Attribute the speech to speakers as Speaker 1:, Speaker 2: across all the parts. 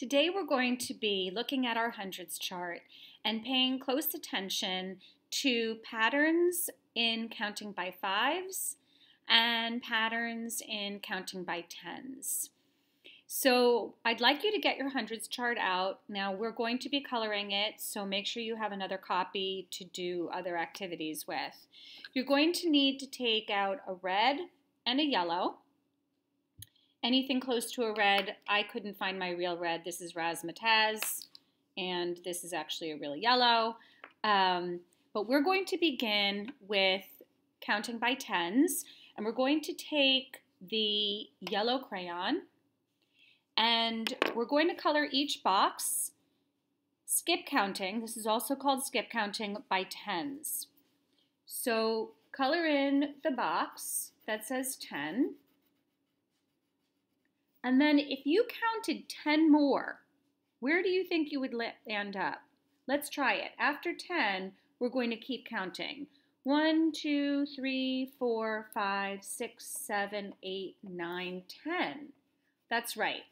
Speaker 1: Today we're going to be looking at our hundreds chart and paying close attention to patterns in counting by fives and patterns in counting by tens. So I'd like you to get your hundreds chart out. Now we're going to be coloring it, so make sure you have another copy to do other activities with. You're going to need to take out a red and a yellow anything close to a red, I couldn't find my real red. This is razzmatazz, and this is actually a real yellow. Um, but we're going to begin with counting by tens, and we're going to take the yellow crayon, and we're going to color each box skip counting. This is also called skip counting by tens. So color in the box that says 10. And then if you counted 10 more, where do you think you would end up? Let's try it. After 10, we're going to keep counting. 1, 2, 3, 4, 5, 6, 7, 8, 9, 10. That's right.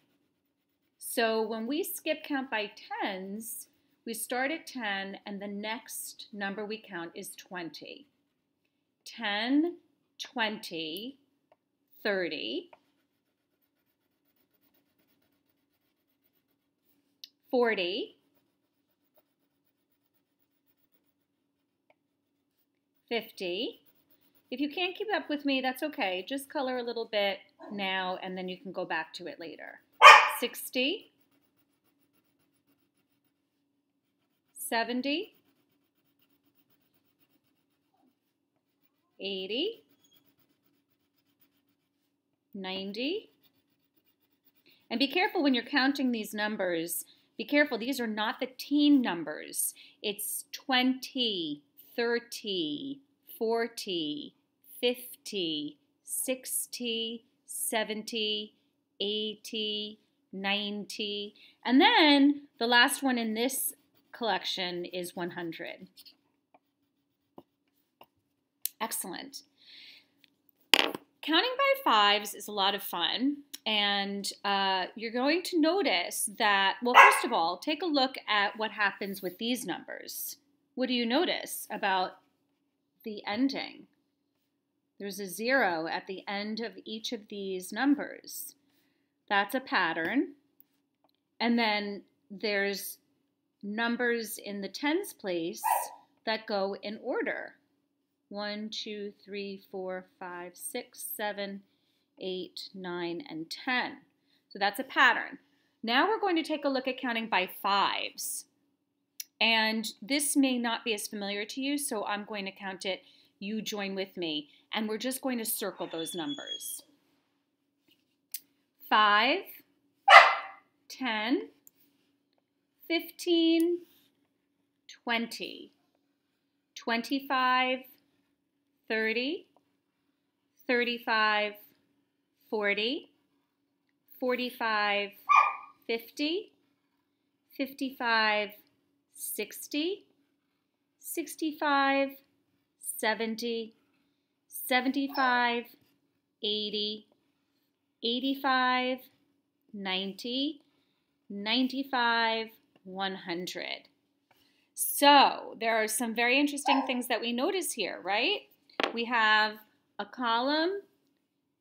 Speaker 1: So when we skip count by tens, we start at 10 and the next number we count is 20. 10, 20, 30, 40, 50. If you can't keep up with me, that's okay. Just color a little bit now and then you can go back to it later. 60, 70, 80, 90. And be careful when you're counting these numbers be careful, these are not the teen numbers. It's 20, 30, 40, 50, 60, 70, 80, 90. And then the last one in this collection is 100. Excellent. Counting by fives is a lot of fun. And uh, you're going to notice that, well, first of all, take a look at what happens with these numbers. What do you notice about the ending? There's a zero at the end of each of these numbers. That's a pattern. And then there's numbers in the tens place that go in order. One, two, three, four, five, six, seven, 8, 9, and 10. So that's a pattern. Now we're going to take a look at counting by fives. And this may not be as familiar to you, so I'm going to count it. You join with me. And we're just going to circle those numbers. 5, 10, 15, 20, 25, 30, 35, 40, 45, 50, 55, 60, 65, 70, 75, 80, 85, 90, 95, 100. So there are some very interesting things that we notice here, right? We have a column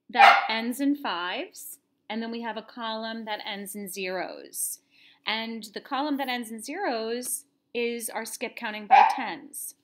Speaker 1: that ends in fives, and then we have a column that ends in zeros. And the column that ends in zeros is our skip counting by tens.